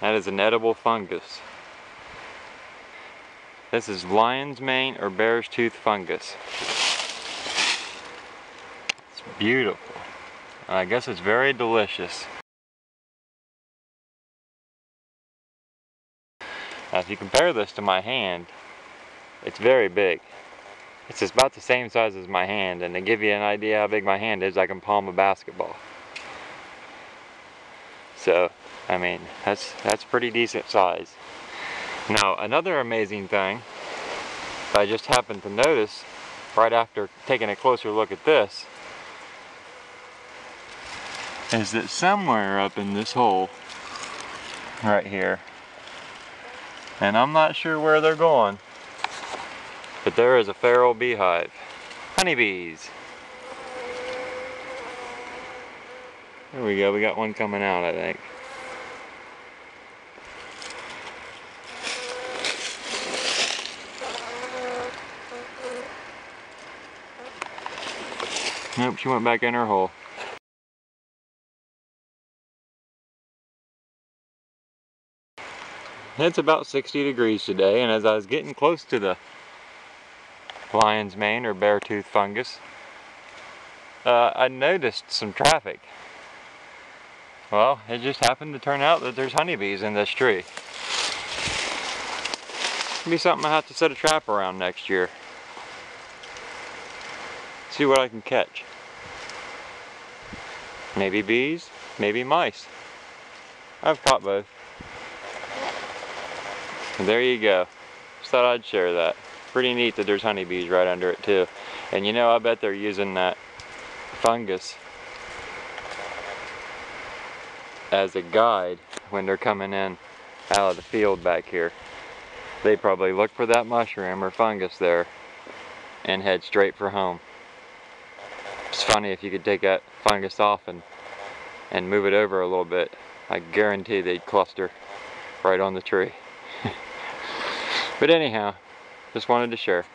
That is an edible fungus. This is lion's mane or bear's tooth fungus. It's beautiful. I guess it's very delicious. Now if you compare this to my hand, it's very big. It's about the same size as my hand, and to give you an idea how big my hand is, I can palm a basketball. So, I mean, that's that's pretty decent size. Now, another amazing thing that I just happened to notice right after taking a closer look at this is that somewhere up in this hole right here, and I'm not sure where they're going, but there is a feral beehive. Honeybees. There we go, we got one coming out, I think. Nope, she went back in her hole. It's about 60 degrees today, and as I was getting close to the lion's mane or bear tooth fungus, uh, I noticed some traffic. Well, it just happened to turn out that there's honeybees in this tree. Be something I have to set a trap around next year. See what I can catch. Maybe bees, maybe mice. I've caught both. there you go. Just thought I'd share that pretty neat that there's honeybees right under it too. And you know, I bet they're using that fungus as a guide when they're coming in out of the field back here. They probably look for that mushroom or fungus there and head straight for home. It's funny if you could take that fungus off and, and move it over a little bit. I guarantee they'd cluster right on the tree. but anyhow, just wanted to share.